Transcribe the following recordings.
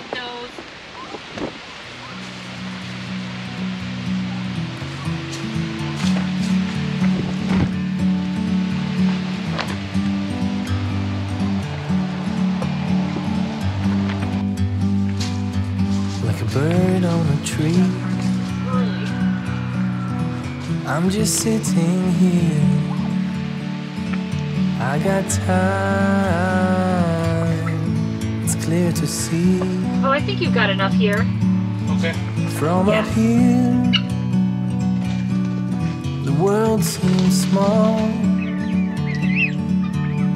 up nose. like a bird on a tree. I'm just sitting here. I got time. It's clear to see Oh, I think you've got enough here. Okay. from Yeah. up here. The world seems small.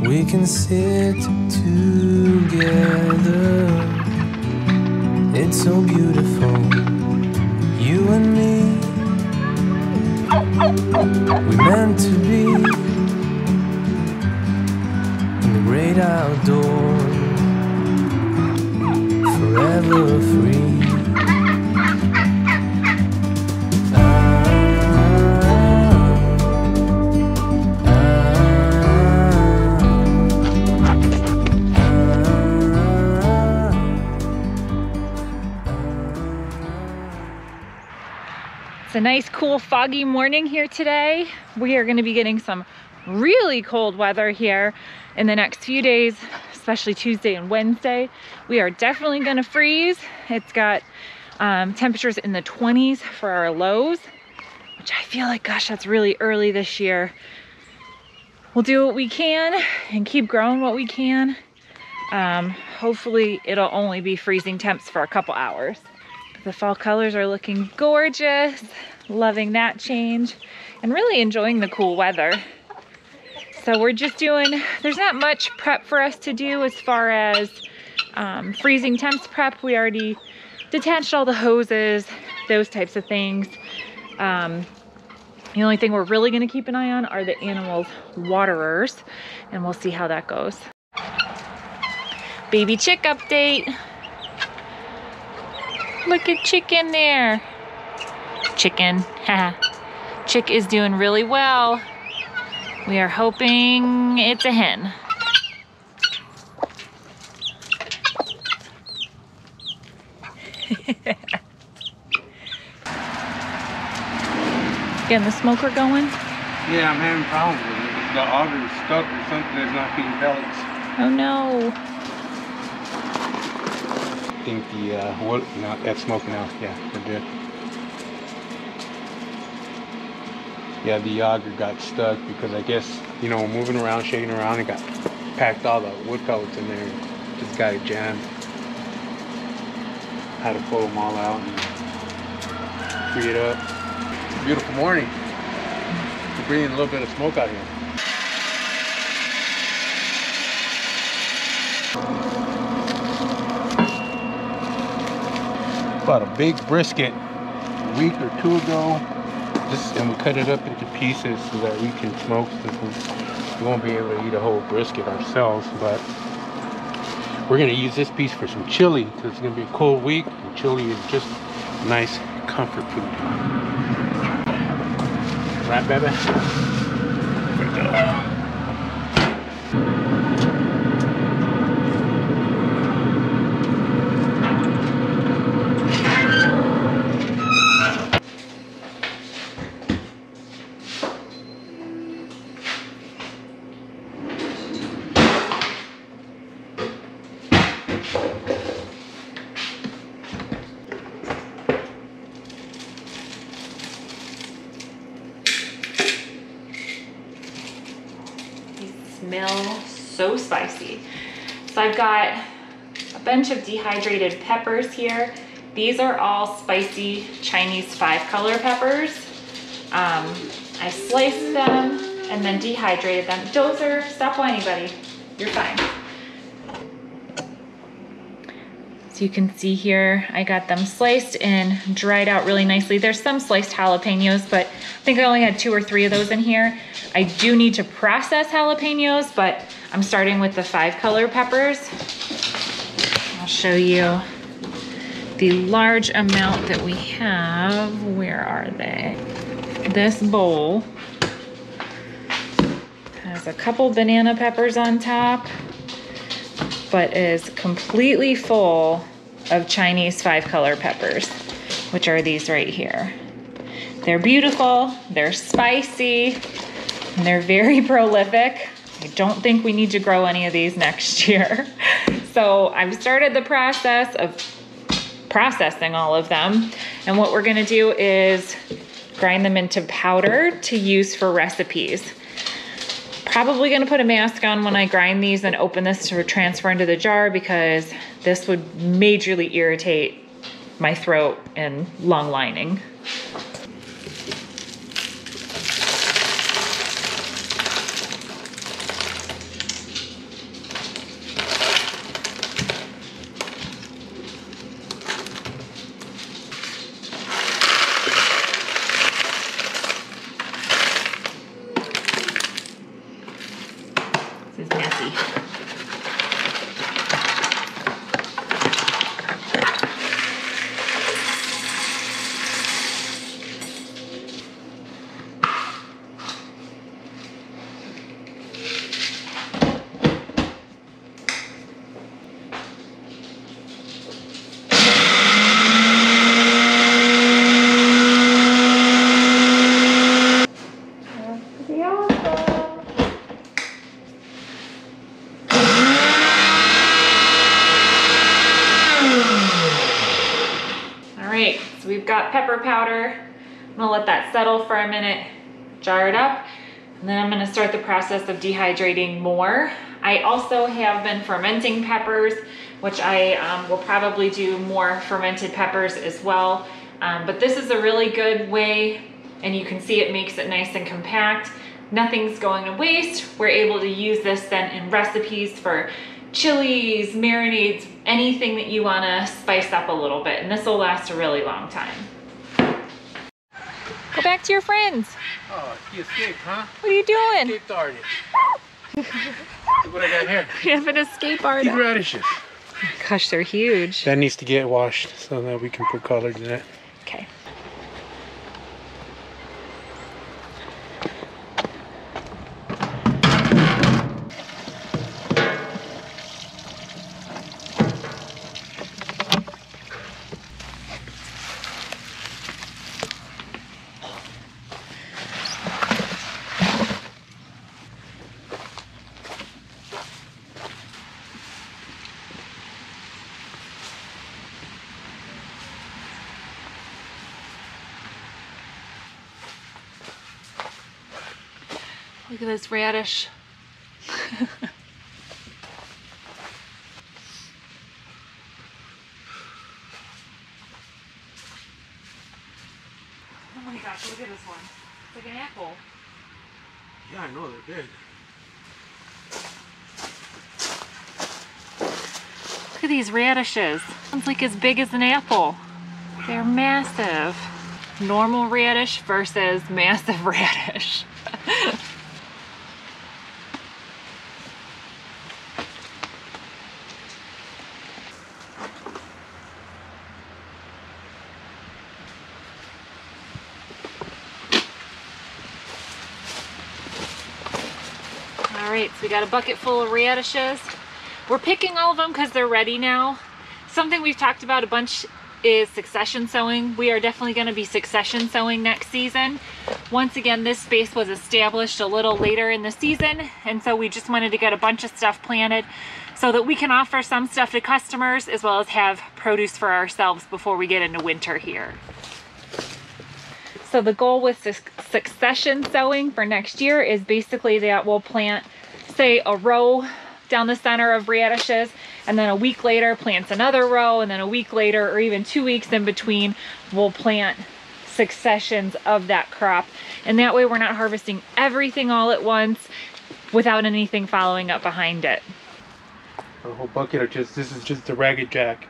We can sit together. It's so beautiful, you and me. We meant to be in the great outdoors, forever free. It's a nice, cool, foggy morning here today. We are going to be getting some really cold weather here in the next few days, especially Tuesday and Wednesday. We are definitely going to freeze. It's got um, temperatures in the 20s for our lows, which I feel like, gosh, that's really early this year. We'll do what we can and keep growing what we can. Um, hopefully, it'll only be freezing temps for a couple hours. The fall colors are looking gorgeous. Loving that change and really enjoying the cool weather. So we're just doing, there's not much prep for us to do as far as um, freezing temps prep. We already detached all the hoses, those types of things. Um, the only thing we're really gonna keep an eye on are the animals' waterers and we'll see how that goes. Baby chick update. Look at chicken there. Chicken, haha. Chick is doing really well. We are hoping it's a hen. Getting the smoker going? Yeah, I'm having problems with it. The auger's stuck or something that's not feeding pellets. Oh no. I think the, uh, what, no, that's smoking out. Yeah, we're good. Yeah, the auger got stuck because I guess, you know, moving around, shaking around, it got packed all the wood pellets in there. Just got it jammed. Had to pull them all out and free it up. Beautiful morning. We're breathing a little bit of smoke out here. Bought a big brisket a week or two ago. Just and we cut it up into pieces so that we can smoke. We won't be able to eat a whole brisket ourselves, but we're gonna use this piece for some chili because it's gonna be a cold week. And chili is just nice comfort food. Right, baby? Smell so spicy. So I've got a bunch of dehydrated peppers here. These are all spicy Chinese five color peppers. Um, I sliced them and then dehydrated them. Dozer, stop whining, buddy. You're fine. So you can see here, I got them sliced and dried out really nicely. There's some sliced jalapenos, but I think I only had two or three of those in here. I do need to process jalapenos, but I'm starting with the five color peppers. I'll show you the large amount that we have. Where are they? This bowl has a couple banana peppers on top, but is completely full of Chinese five color peppers, which are these right here. They're beautiful, they're spicy, and they're very prolific. I don't think we need to grow any of these next year. So I've started the process of processing all of them. And what we're gonna do is grind them into powder to use for recipes. Probably gonna put a mask on when I grind these and open this to transfer into the jar because this would majorly irritate my throat and lung lining. This is messy. All right, so we've got pepper powder. I'm gonna let that settle for a minute, jar it up, and then I'm gonna start the process of dehydrating more. I also have been fermenting peppers, which I um, will probably do more fermented peppers as well. Um, but this is a really good way, and you can see it makes it nice and compact. Nothing's going to waste. We're able to use this then in recipes for chilies, marinades, anything that you wanna spice up a little bit. And this will last a really long time. Go back to your friends. Oh, he escaped, huh? What are you doing? Escaped artist. Look what I got here. We have an escape Seed artist. radishes. Gosh, they're huge. That needs to get washed so that we can put color in it. Look at this radish. oh my gosh, look at this one. It's like an apple. Yeah, I know they're big. Look at these radishes. One's like as big as an apple. They're massive. Normal radish versus massive radish. Got a bucket full of radishes. We're picking all of them because they're ready now. Something we've talked about a bunch is succession sowing. We are definitely going to be succession sowing next season. Once again, this space was established a little later in the season, and so we just wanted to get a bunch of stuff planted so that we can offer some stuff to customers as well as have produce for ourselves before we get into winter here. So the goal with succession sowing for next year is basically that we'll plant, say, a row down the center of radishes, and then a week later plants another row, and then a week later, or even two weeks in between, we'll plant successions of that crop. And that way we're not harvesting everything all at once without anything following up behind it. A whole bucket of just, this is just the ragged jack.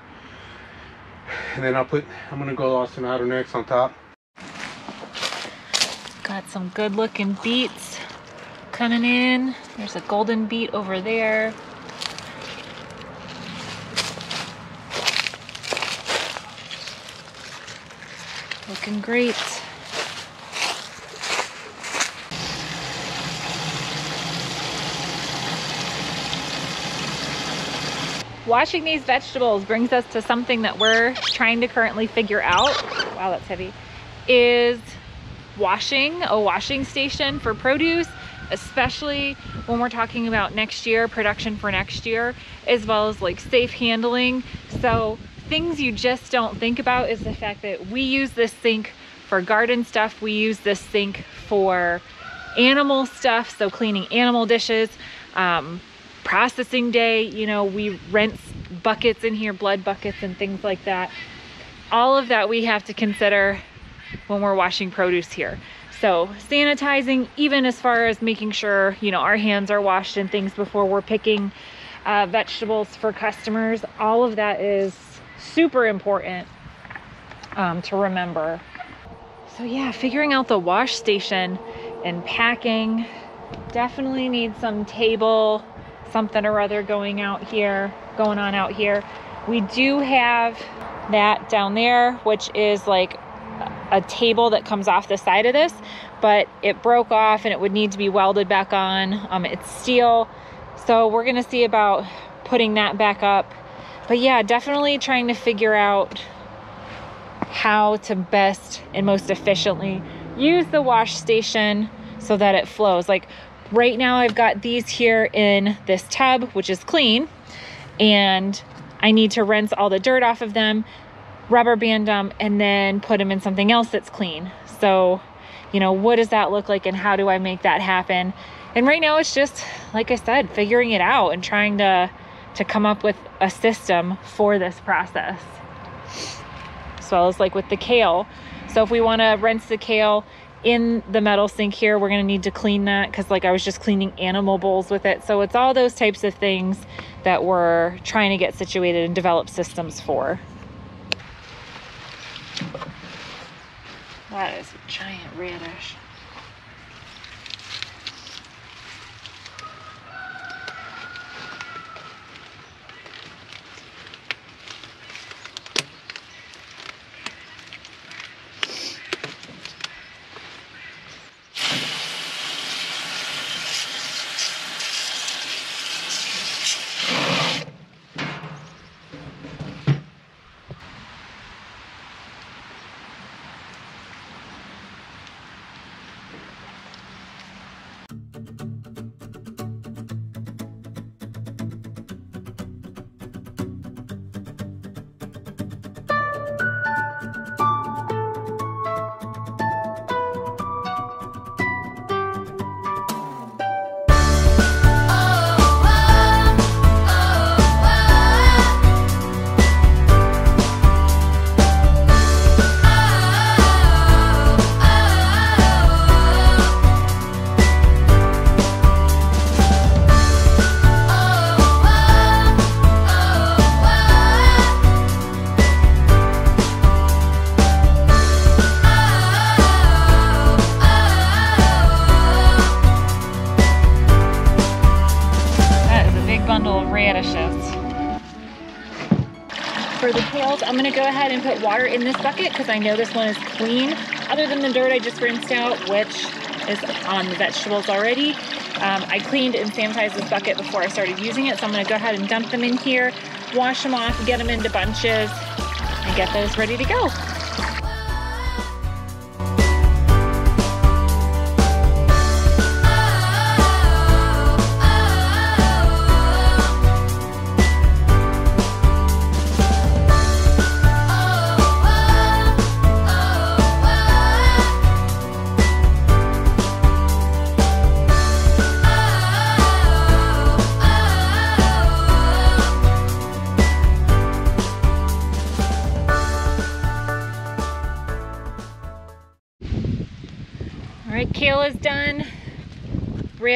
And then I'll put, I'm gonna go Austinado next on top. Got some good looking beets coming in. There's a golden beet over there. Looking great. washing these vegetables brings us to something that we're trying to currently figure out. Wow, that's heavy. Is washing, a washing station for produce, especially when we're talking about next year, production for next year, as well as like safe handling. So things you just don't think about is the fact that we use this sink for garden stuff. We use this sink for animal stuff, so cleaning animal dishes. Um, processing day, you know, we rinse buckets in here, blood buckets and things like that. All of that we have to consider when we're washing produce here. So sanitizing, even as far as making sure, you know, our hands are washed and things before we're picking uh, vegetables for customers, all of that is super important um, to remember. So yeah, figuring out the wash station and packing, definitely need some table, something or other going out here, going on out here. We do have that down there, which is like a table that comes off the side of this, but it broke off and it would need to be welded back on. Um, it's steel. So we're gonna see about putting that back up. But yeah, definitely trying to figure out how to best and most efficiently use the wash station so that it flows. Like right now I've got these here in this tub, which is clean, and I need to rinse all the dirt off of them rubber band them and then put them in something else that's clean. So, you know, what does that look like and how do I make that happen? And right now it's just, like I said, figuring it out and trying to to come up with a system for this process. As well as like with the kale. So if we want to rinse the kale in the metal sink here, we're going to need to clean that because like I was just cleaning animal bowls with it. So it's all those types of things that we're trying to get situated and develop systems for. That is a giant radish. For the kales, I'm gonna go ahead and put water in this bucket because I know this one is clean. Other than the dirt I just rinsed out, which is on the vegetables already. Um, I cleaned and sanitized this bucket before I started using it, so I'm gonna go ahead and dump them in here, wash them off, get them into bunches, and get those ready to go.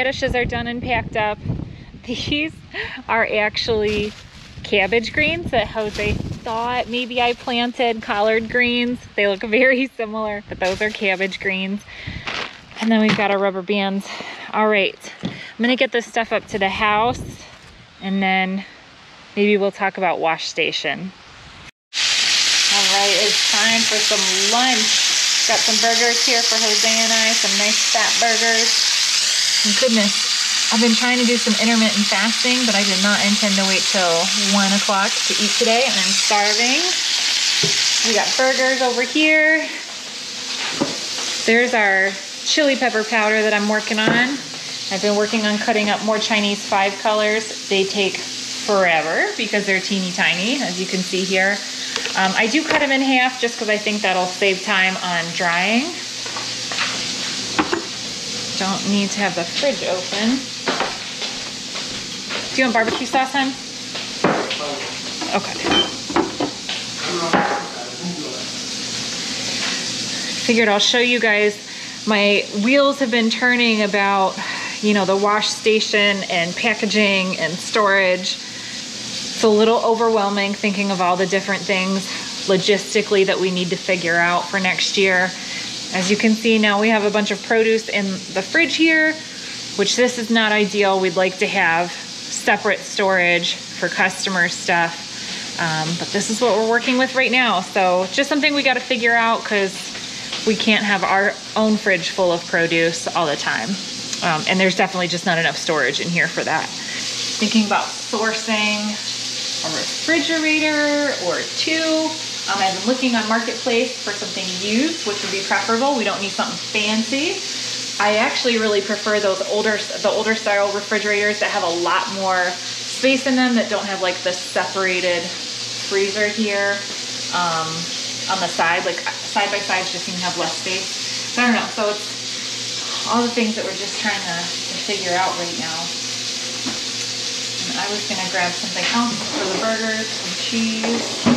Radishes are done and packed up. These are actually cabbage greens that Jose thought maybe I planted collard greens. They look very similar, but those are cabbage greens. And then we've got our rubber bands. All right, I'm gonna get this stuff up to the house and then maybe we'll talk about wash station. All right, it's time for some lunch. Got some burgers here for Jose and I, some nice fat burgers. And goodness, I've been trying to do some intermittent fasting, but I did not intend to wait till one o'clock to eat today, and I'm starving. We got burgers over here. There's our chili pepper powder that I'm working on. I've been working on cutting up more Chinese five colors. They take forever because they're teeny tiny, as you can see here. Um, I do cut them in half just because I think that'll save time on drying. Don't need to have the fridge open. Do you want barbecue sauce, hon? Okay. Figured I'll show you guys. My wheels have been turning about, you know, the wash station and packaging and storage. It's a little overwhelming thinking of all the different things logistically that we need to figure out for next year. As you can see now we have a bunch of produce in the fridge here, which this is not ideal. We'd like to have separate storage for customer stuff. Um, but this is what we're working with right now. So just something we got to figure out because we can't have our own fridge full of produce all the time. Um, and there's definitely just not enough storage in here for that. Thinking about sourcing a refrigerator or two. Um, I've been looking on Marketplace for something used, which would be preferable. We don't need something fancy. I actually really prefer those older, the older style refrigerators that have a lot more space in them that don't have like the separated freezer here um, on the side. Like side by sides just seem to have less space. So I don't know. So it's all the things that we're just trying to, to figure out right now. And I was gonna grab something else for the burgers, some cheese.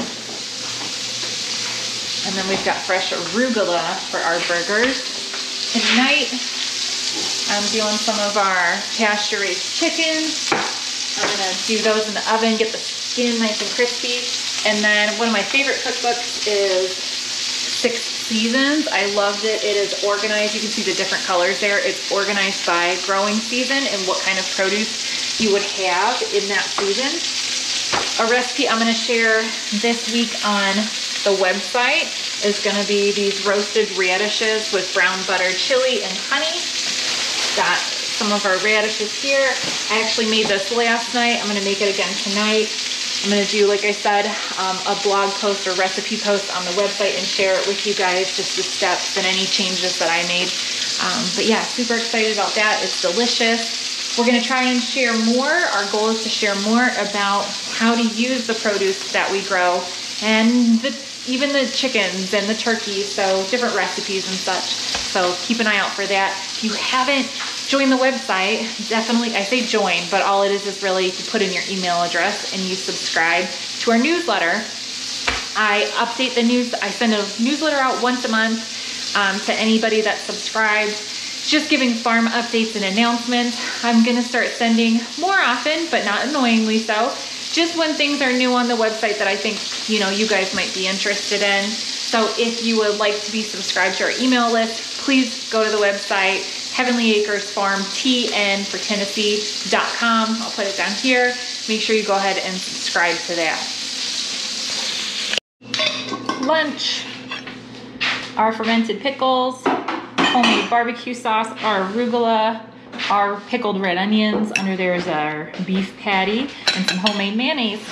And then we've got fresh arugula for our burgers. Tonight, I'm doing some of our pasture-raised chickens. I'm gonna do those in the oven, get the skin nice and crispy. And then one of my favorite cookbooks is Six Seasons. I loved it. It is organized. You can see the different colors there. It's organized by growing season and what kind of produce you would have in that season. A recipe I'm gonna share this week on the website is gonna be these roasted radishes with brown butter chili and honey. Got some of our radishes here. I actually made this last night. I'm gonna make it again tonight. I'm gonna do, like I said, um, a blog post or recipe post on the website and share it with you guys, just the steps and any changes that I made. Um, but yeah, super excited about that. It's delicious. We're gonna try and share more. Our goal is to share more about how to use the produce that we grow and the, even the chickens and the turkeys, so different recipes and such. So keep an eye out for that. If you haven't joined the website, definitely, I say join, but all it is is really you put in your email address and you subscribe to our newsletter. I update the news, I send a newsletter out once a month um, to anybody that subscribes, just giving farm updates and announcements. I'm gonna start sending more often, but not annoyingly so, just when things are new on the website that I think, you know, you guys might be interested in. So if you would like to be subscribed to our email list, please go to the website, Heavenly Acres Farm, TN for Tennessee.com. I'll put it down here. Make sure you go ahead and subscribe to that. Lunch. Our fermented pickles, homemade barbecue sauce, our arugula, our pickled red onions. Under there is our beef patty and some homemade mayonnaise.